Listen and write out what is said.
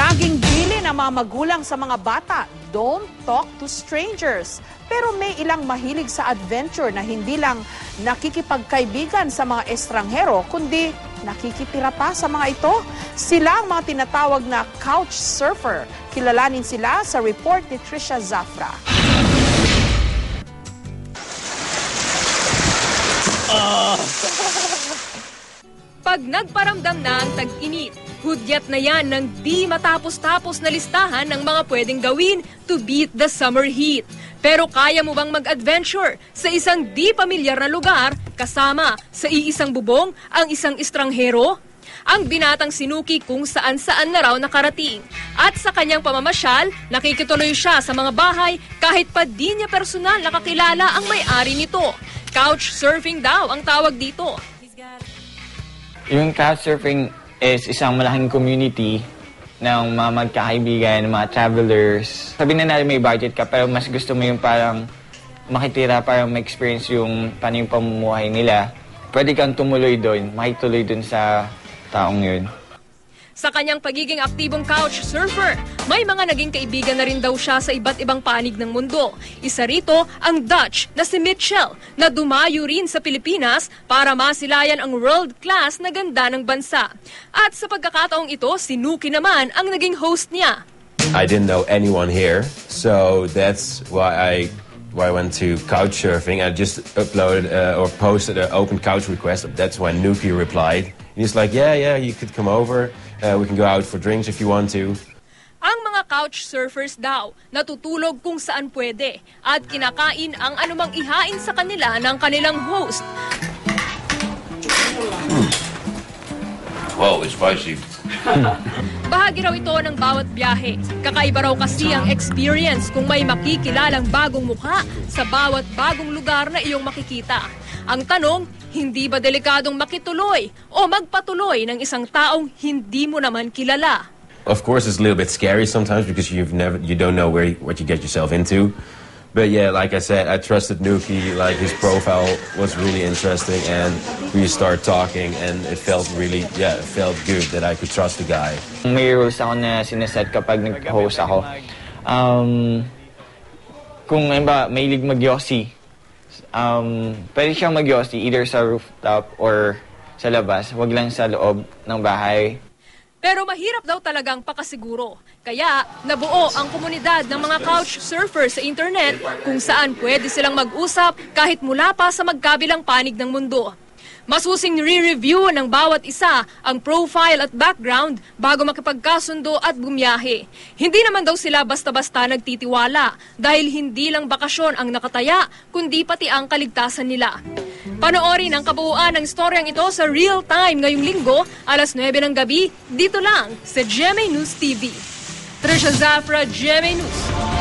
Laging bili ng mga magulang sa mga bata, don't talk to strangers. Pero may ilang mahilig sa adventure na hindi lang nakikipagkaibigan sa mga estranghero, kundi nakikitira pa sa mga ito. Sila ang mga tinatawag na couch surfer. Kilalanin sila sa report ni Trisha Zafra. Pag nagparamdam na ang tag-init, hudyat na yan ng di matapos-tapos na listahan ng mga pwedeng gawin to beat the summer heat. Pero kaya mo bang mag-adventure sa isang di pamilyar na lugar kasama sa iisang bubong ang isang estranghero? Ang binatang sinuki kung saan-saan na raw nakarating. At sa kanyang pamamasyal, nakikituloy siya sa mga bahay kahit pa di niya personal nakakilala ang may-ari nito. Couch surfing daw ang tawag dito. Yung couchsurfing is isang malaking community ng mga magkakaibigan, mga travelers. Sabi na natin may budget ka, pero mas gusto mo yung parang makitira, parang ma-experience yung paano yung pamumuhay nila. Pwede kang tumuloy doon, makituloy doon sa taong yun. Sa kanyang pagiging aktibong couch surfer, may mga naging kaibigan na rin daw siya sa iba't ibang panig ng mundo. Isa rito ang Dutch na si Mitchell na dumayo rin sa Pilipinas para masilayan ang world-class na ganda ng bansa. At sa pagkakataong ito, si Nuki naman ang naging host niya. I didn't know anyone here, so that's why I why I went to couch surfing. I just uploaded uh, or posted an open couch request. That's when Nuki replied. And he's like, "Yeah, yeah, you could come over. Uh, we can go out for drinks if you want to." Ang mga couch surfers daw natutulog kung saan pwede at kinakain ang anumang ihain sa kanila ng kanilang host. Whoa, it's spicy. Bahagi raw ito ng bawat biyahe. Kakaiba raw kasi ang experience kung may makikilalang bagong mukha sa bawat bagong lugar na iyong makikita. Ang tanong, hindi ba delikadong makituloy o magpatuloy ng isang taong hindi mo naman kilala? Of course, it's a little bit scary sometimes because you've never you don't know where what you get yourself into. But yeah, like I said, I trusted Nuki. Like his profile was really interesting, and we start talking, and it felt really yeah, it felt good that I could trust the guy. May rules ako na sineset kapag nag-host ako. Um, kung ba, may lig mag-yossi, um, pwede siyang mag-yossi either sa rooftop or sa labas, wag lang sa loob ng bahay. Pero mahirap daw talagang pakasiguro. Kaya nabuo ang komunidad ng mga couch surfers sa internet kung saan pwede silang mag-usap kahit mula pa sa magkabilang panig ng mundo. Masusing re-review ng bawat isa ang profile at background bago makipagkasundo at bumiyahe. Hindi naman daw sila basta-basta nagtitiwala dahil hindi lang bakasyon ang nakataya kundi pati ang kaligtasan nila. Panoorin ang kabuuan ng storyang ito sa real time ngayong linggo, alas 9 ng gabi, dito lang sa GMA News TV. Trisha Zafra, GMA News.